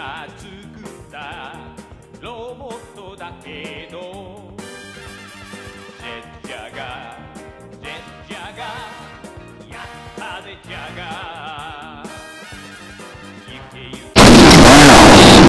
が作ったロボットだけどジェッチャがジェッチャがやったでジャガー